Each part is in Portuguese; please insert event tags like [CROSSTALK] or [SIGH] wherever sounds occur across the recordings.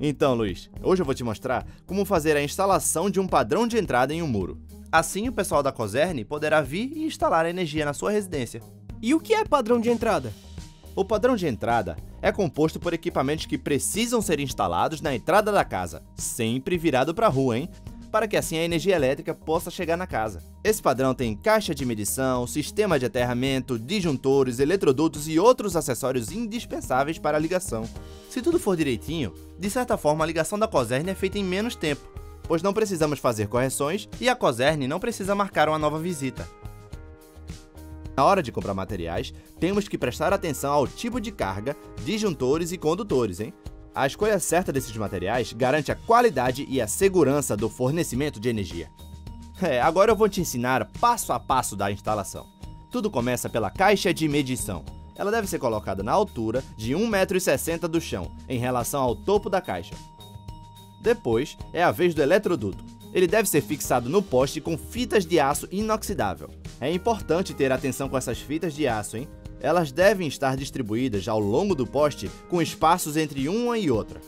Então, Luiz, hoje eu vou te mostrar como fazer a instalação de um padrão de entrada em um muro. Assim, o pessoal da Coserne poderá vir e instalar a energia na sua residência. E o que é padrão de entrada? O padrão de entrada é composto por equipamentos que precisam ser instalados na entrada da casa, sempre virado para a rua, hein? Para que assim a energia elétrica possa chegar na casa. Esse padrão tem caixa de medição, sistema de aterramento, disjuntores, eletrodutos e outros acessórios indispensáveis para a ligação. Se tudo for direitinho, de certa forma a ligação da Coserne é feita em menos tempo, pois não precisamos fazer correções e a Coserne não precisa marcar uma nova visita. Na hora de comprar materiais, temos que prestar atenção ao tipo de carga, disjuntores e condutores, hein? A escolha certa desses materiais garante a qualidade e a segurança do fornecimento de energia. É, agora eu vou te ensinar passo a passo da instalação. Tudo começa pela caixa de medição. Ela deve ser colocada na altura de 1,60m do chão, em relação ao topo da caixa. Depois, é a vez do eletroduto. Ele deve ser fixado no poste com fitas de aço inoxidável. É importante ter atenção com essas fitas de aço, hein? Elas devem estar distribuídas ao longo do poste com espaços entre uma e outra.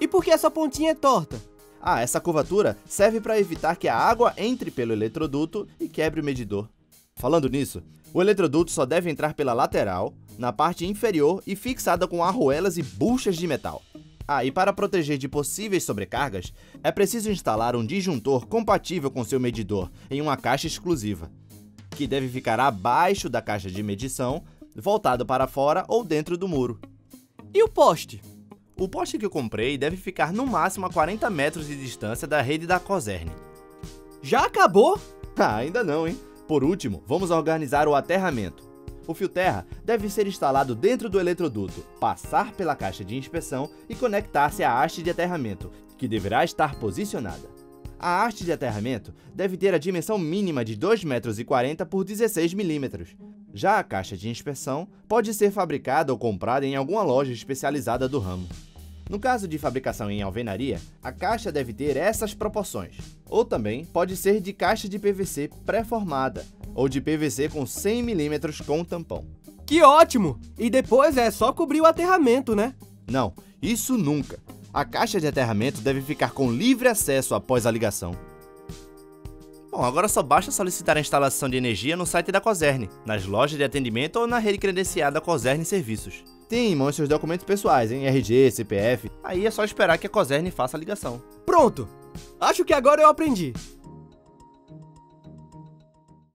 E por que essa pontinha é torta? Ah, essa curvatura serve para evitar que a água entre pelo eletroduto e quebre o medidor. Falando nisso, o eletroduto só deve entrar pela lateral, na parte inferior e fixada com arruelas e buchas de metal. Ah, e para proteger de possíveis sobrecargas, é preciso instalar um disjuntor compatível com seu medidor em uma caixa exclusiva, que deve ficar abaixo da caixa de medição, voltado para fora ou dentro do muro. E o poste? O poste que eu comprei deve ficar no máximo a 40 metros de distância da rede da Coserne. Já acabou? [LAUGHS] Ah, ainda não, hein? Por último, vamos organizar o aterramento. O fio terra deve ser instalado dentro do eletroduto, passar pela caixa de inspeção e conectar-se à haste de aterramento, que deverá estar posicionada. A haste de aterramento deve ter a dimensão mínima de 2,40 metros por 16 milímetros. Já a caixa de inspeção pode ser fabricada ou comprada em alguma loja especializada do ramo. No caso de fabricação em alvenaria, a caixa deve ter essas proporções. Ou também pode ser de caixa de PVC pré-formada, ou de PVC com 100 mm com tampão. Que ótimo! E depois é só cobrir o aterramento, né? Não, isso nunca. A caixa de aterramento deve ficar com livre acesso após a ligação. Bom, agora só basta solicitar a instalação de energia no site da Coserne, nas lojas de atendimento ou na rede credenciada Coserne Serviços. Tenha em mãos seus documentos pessoais, em RG, CPF. Aí é só esperar que a Coserne faça a ligação. Pronto! Acho que agora eu aprendi.